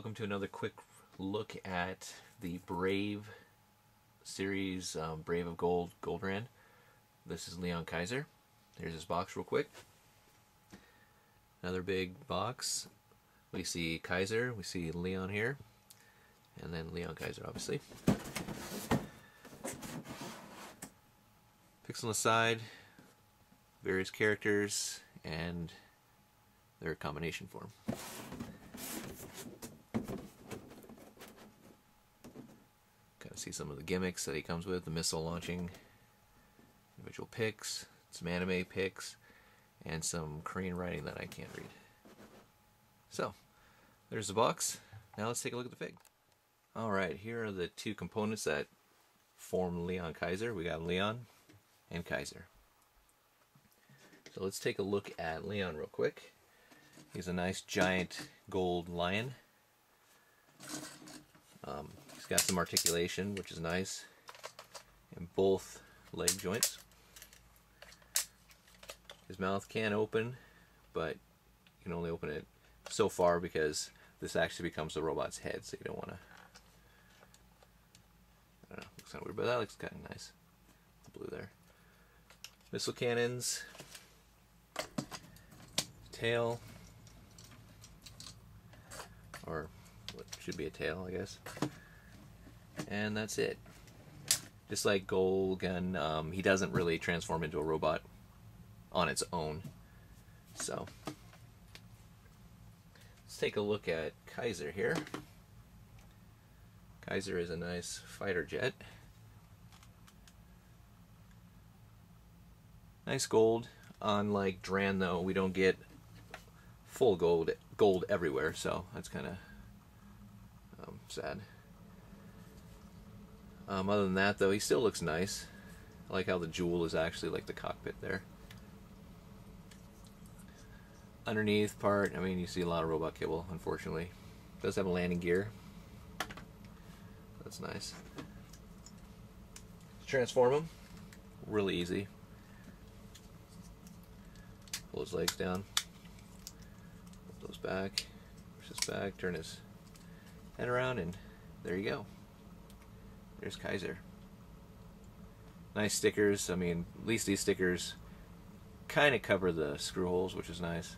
welcome to another quick look at the Brave series, um, Brave of Gold, Goldran. This is Leon Kaiser. Here's his box real quick. Another big box. We see Kaiser, we see Leon here, and then Leon Kaiser, obviously. Picks on the side, various characters, and their combination form. Kind of see some of the gimmicks that he comes with, the missile launching, individual picks, some anime picks, and some Korean writing that I can't read. So, there's the box. Now let's take a look at the fig. Alright, here are the two components that form Leon Kaiser. We got Leon and Kaiser. So let's take a look at Leon real quick. He's a nice giant gold lion. Um, got some articulation, which is nice, in both leg joints. His mouth can open, but you can only open it so far because this actually becomes the robot's head, so you don't want to. I don't know, looks kind of weird, but that looks kind of nice. The blue there. Missile cannons, tail, or what should be a tail, I guess. And that's it. Just like Golgun, um, he doesn't really transform into a robot on its own. So, let's take a look at Kaiser here. Kaiser is a nice fighter jet. Nice gold. Unlike Dran, though, we don't get full gold gold everywhere, so that's kind of um, sad. Um, other than that, though, he still looks nice. I like how the jewel is actually like the cockpit there. Underneath part, I mean, you see a lot of robot kibble, unfortunately. does have a landing gear. That's nice. Transform him, really easy. Pull his legs down Pull those back, push this back, turn his head around, and there you go. There's Kaiser. Nice stickers. I mean, at least these stickers kind of cover the screw holes, which is nice.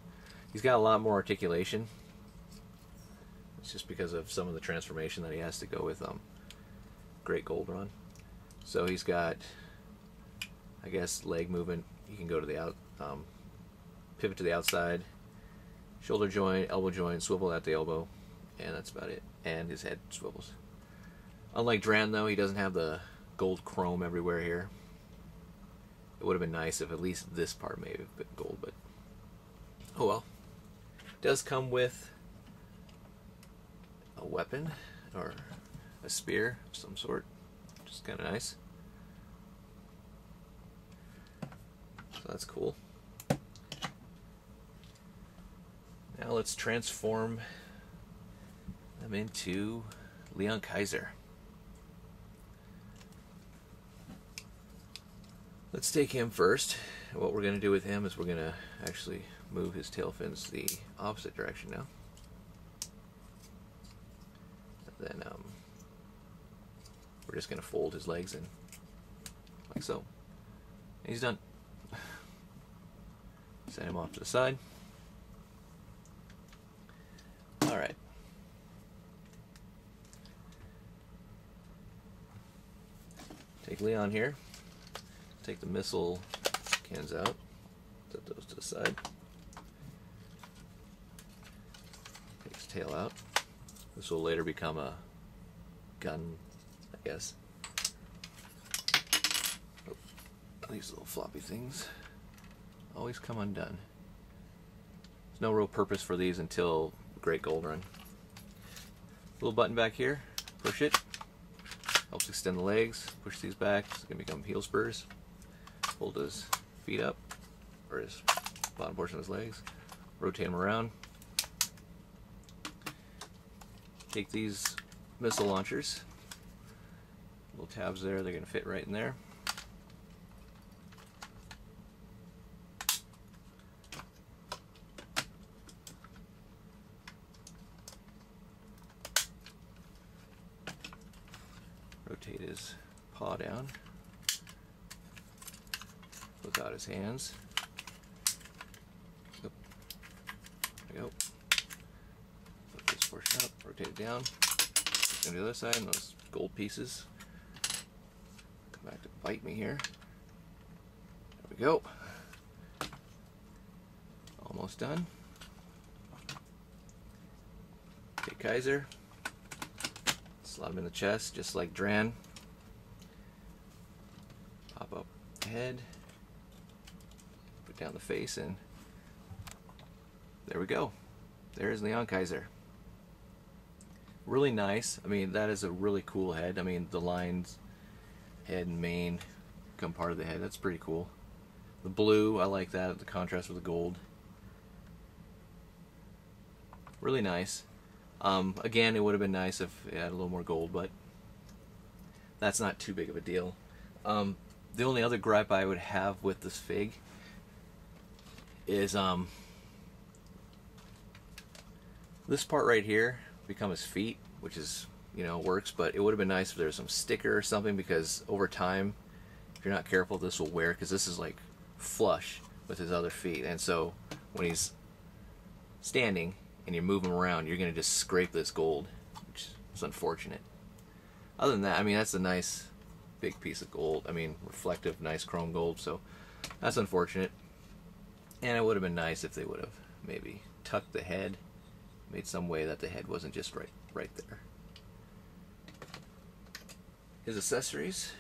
He's got a lot more articulation. It's just because of some of the transformation that he has to go with um, Great Goldran. So he's got, I guess, leg movement. He can go to the out, um, pivot to the outside, shoulder joint, elbow joint, swivel at the elbow, and that's about it. And his head swivels. Unlike Dran, though, he doesn't have the gold chrome everywhere here. It would have been nice if at least this part may have been gold, but oh well. It does come with a weapon or a spear of some sort, which is kind of nice. So that's cool. Now let's transform them into Leon Kaiser. Let's take him first. What we're going to do with him is we're going to actually move his tail fins the opposite direction now. And then um, we're just going to fold his legs in like so. And he's done. Set him off to the side. Alright. Take Leon here. Take the missile cans out. Set those to the side. Take his tail out. This will later become a gun, I guess. Oh, these little floppy things always come undone. There's no real purpose for these until Great Goldran. Little button back here, push it, helps extend the legs, push these back, it's to become heel spurs hold his feet up, or his bottom portion of his legs, rotate him around. Take these missile launchers, little tabs there, they're going to fit right in there. Rotate his paw down. Look out his hands. There we go. Flip this portion up, rotate it down. Go to the other side, and those gold pieces. Come back to bite me here. There we go. Almost done. Okay, Kaiser. Slot him in the chest, just like Dran. Pop up head. Down the face, and there we go. There's Leon Kaiser. Really nice. I mean, that is a really cool head. I mean, the lines, head and mane, become part of the head. That's pretty cool. The blue, I like that. The contrast with the gold. Really nice. Um, again, it would have been nice if it had a little more gold, but that's not too big of a deal. Um, the only other gripe I would have with this fig is um, this part right here become his feet, which is you know works, but it would have been nice if there was some sticker or something because over time, if you're not careful, this will wear because this is like flush with his other feet, and so when he's standing, and you move them around, you're going to just scrape this gold, which is unfortunate. Other than that, I mean, that's a nice big piece of gold. I mean, reflective, nice chrome gold, so that's unfortunate. And it would have been nice if they would have maybe tucked the head, made some way that the head wasn't just right, right there. His accessories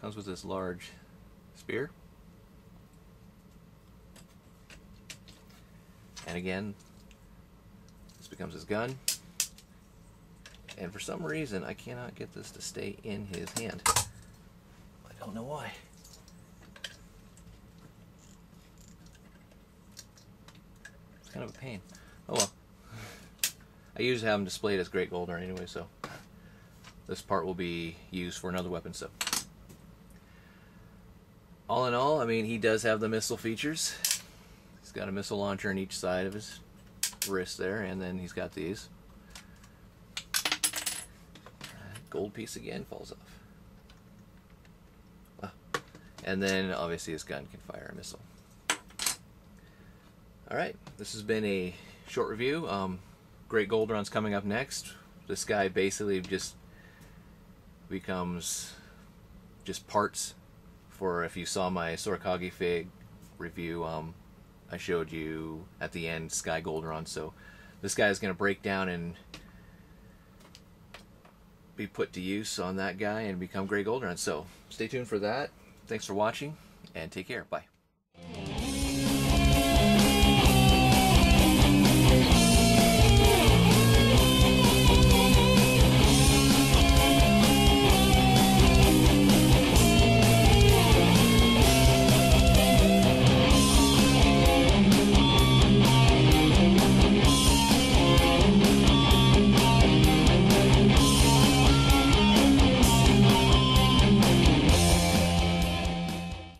comes with this large spear. And again, this becomes his gun. And for some reason, I cannot get this to stay in his hand. I don't know why. It's kind of a pain. Oh well. I usually have them displayed as Great Goldran anyway, so this part will be used for another weapon so. All in all, I mean, he does have the missile features. He's got a missile launcher on each side of his wrist there, and then he's got these. Gold piece again falls off. Ah. And then obviously his gun can fire a missile. Alright, this has been a short review. Um, Great Goldran's coming up next. This guy basically just becomes just parts for if you saw my Sora-Kage Fig review, um, I showed you at the end Sky Goldran. So this guy is going to break down and be put to use on that guy and become Gray Goldron. So stay tuned for that. Thanks for watching and take care. Bye.